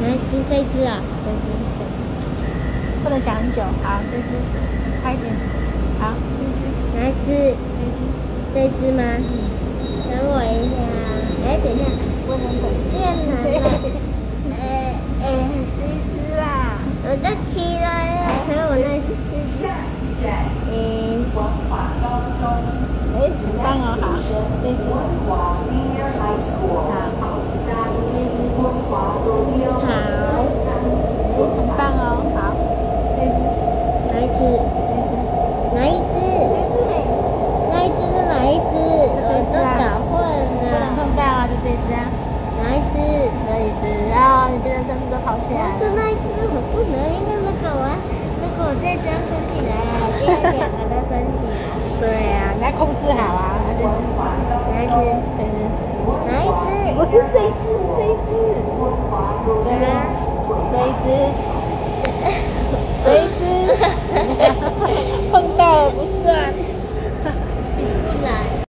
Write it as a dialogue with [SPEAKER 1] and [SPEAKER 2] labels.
[SPEAKER 1] 哪一只？这一只啊？
[SPEAKER 2] 这只，对，不能想很久。好，这只，快一点。好，这只，
[SPEAKER 1] 哪一只？
[SPEAKER 2] 这只，
[SPEAKER 1] 这只吗？等我一下。哎，等一下，
[SPEAKER 2] 不能等。
[SPEAKER 1] 电脑了。呃呃，
[SPEAKER 2] 这一只啦。
[SPEAKER 1] 我都起来了，还有我那只。嗯。
[SPEAKER 2] 哎，很棒哦，好，这只。好，这只。
[SPEAKER 1] 好。
[SPEAKER 2] 哎，很棒哦，好，这只。
[SPEAKER 1] 哪一只？
[SPEAKER 2] 这只。
[SPEAKER 1] 哪一只？
[SPEAKER 2] 这只嘞。
[SPEAKER 1] 那一只是哪一只？我都搞混
[SPEAKER 2] 不能
[SPEAKER 1] 了。
[SPEAKER 2] 碰到啊，就这只啊。
[SPEAKER 1] 哪一只？
[SPEAKER 2] 这一只啊，你变成三只都跑起
[SPEAKER 1] 是。那一只，我不能，因为那个我要，如果我再这样升起来啊，另外两个都升起来。
[SPEAKER 2] 对呀、你要控制好啊，
[SPEAKER 1] 哪一
[SPEAKER 2] 只？
[SPEAKER 1] 哪一只？
[SPEAKER 2] 不是这一只，是这一只。对啊，这一只，这一只。